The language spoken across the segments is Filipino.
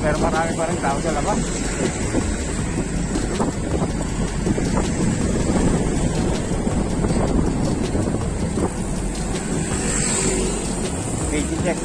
Pero marami pa rin tao sa labas. Video check,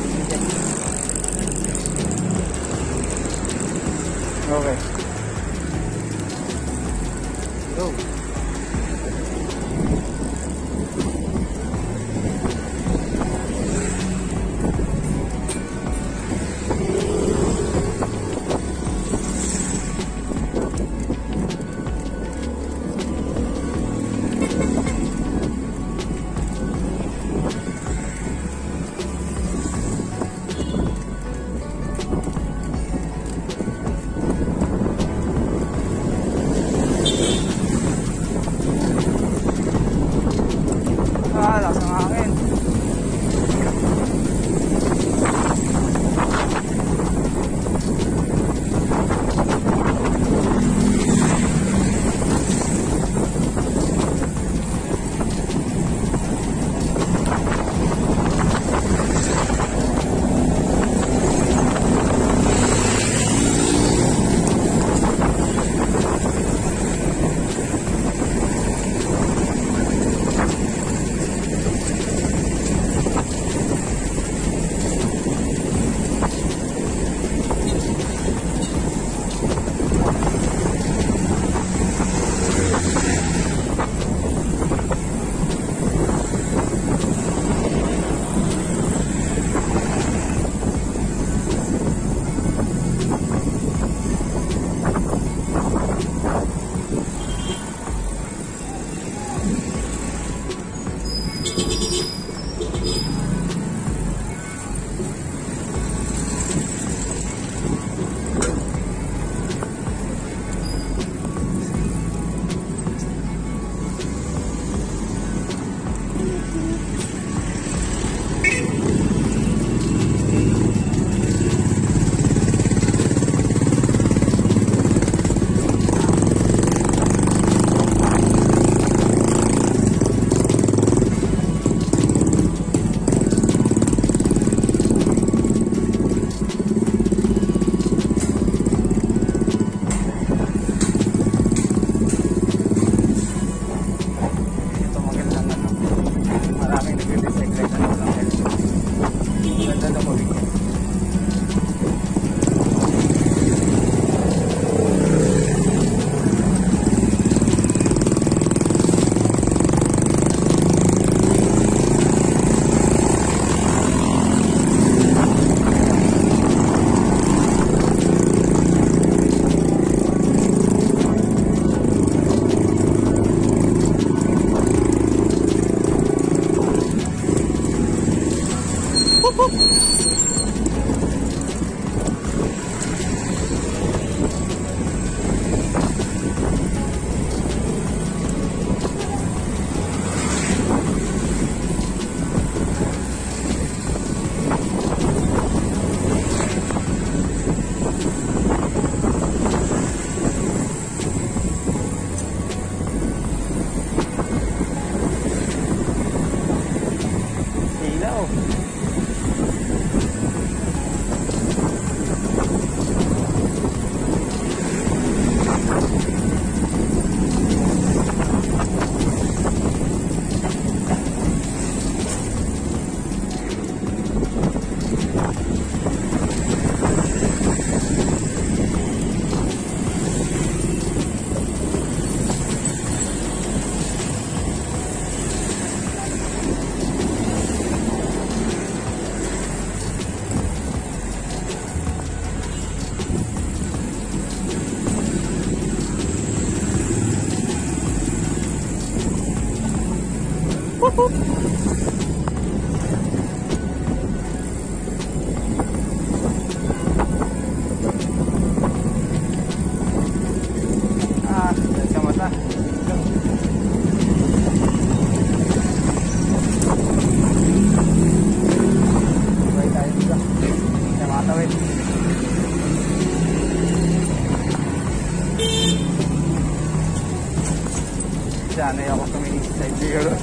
Sanay ako tumingin sa side mirror.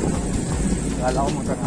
Kala ko motor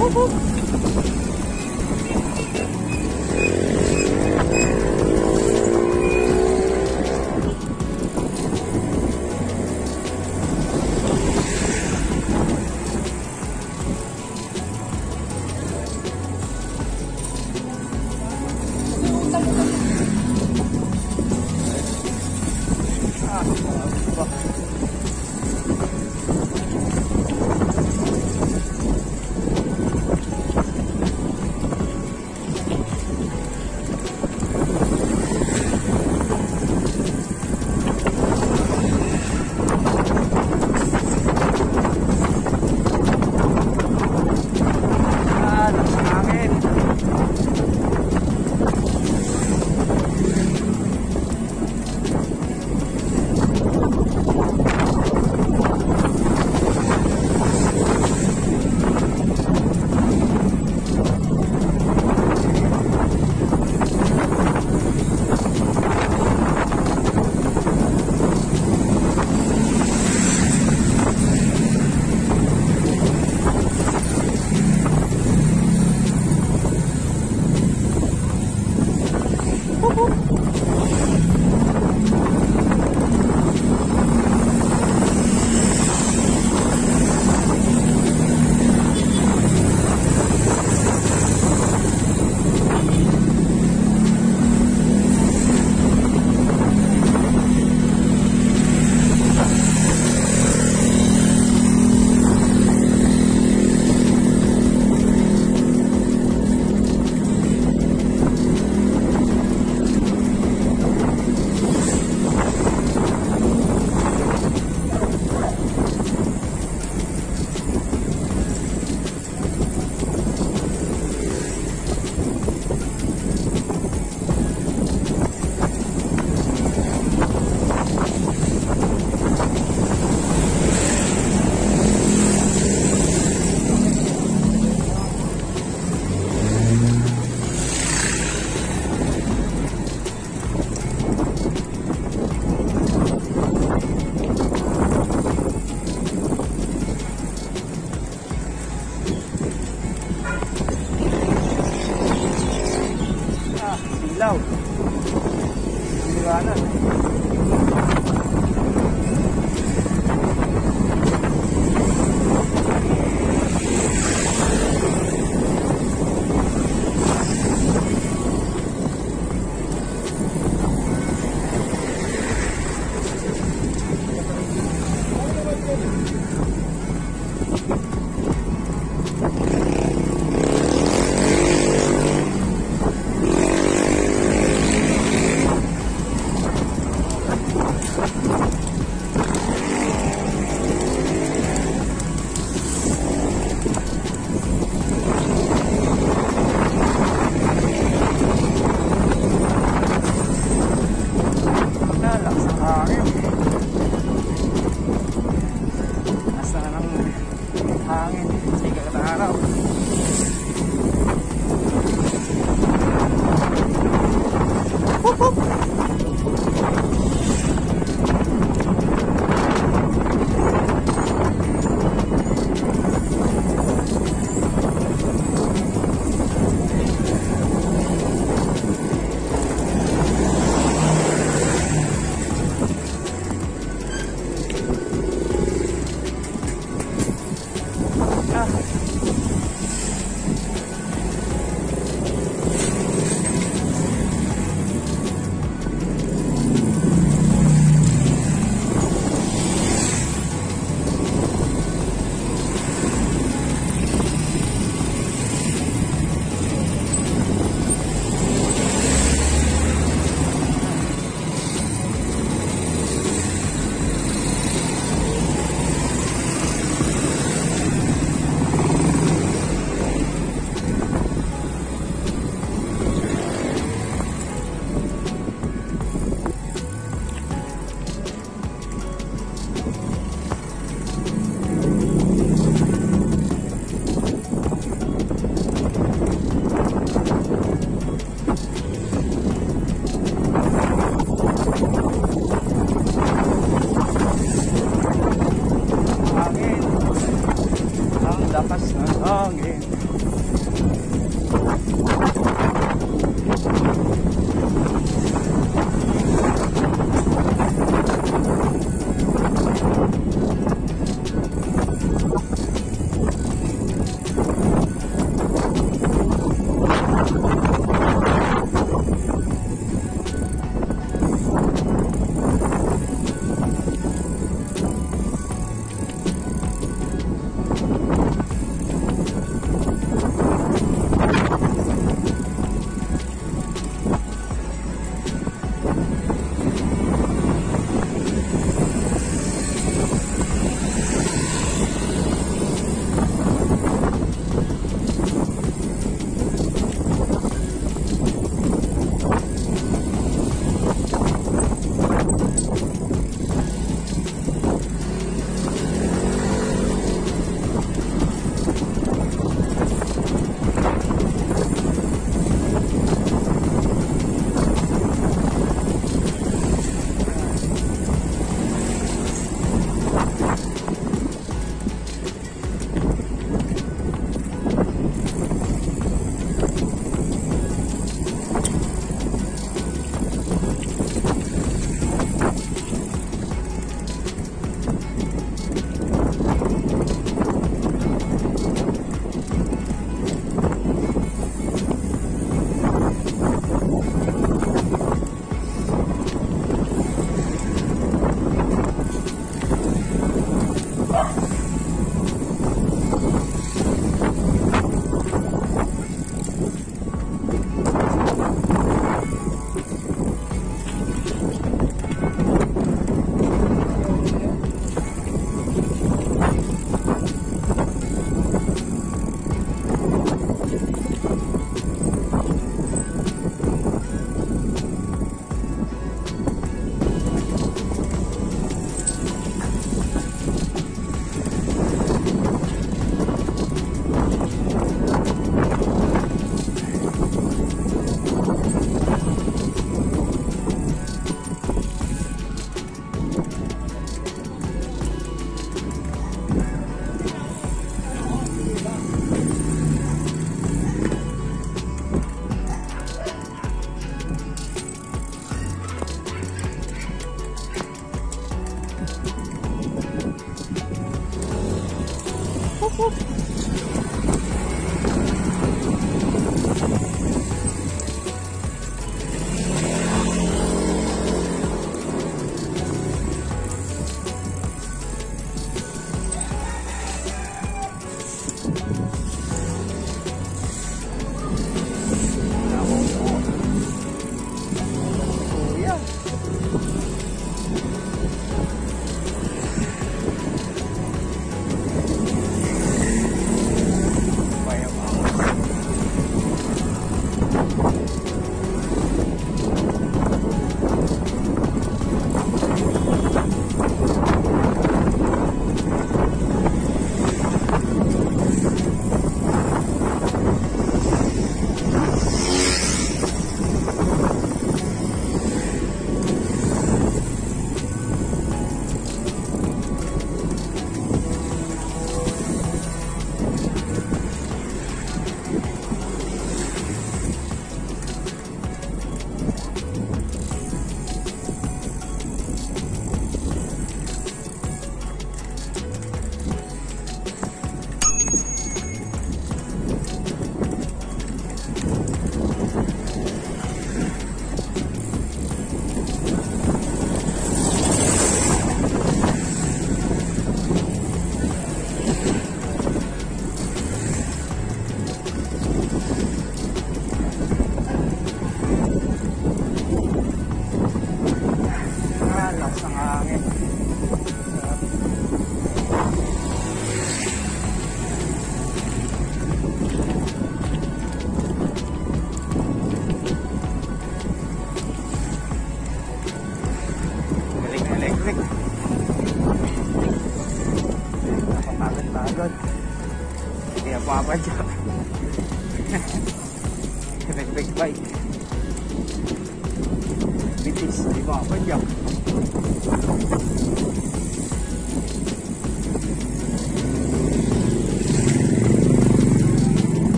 uh, uh.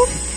Whoop.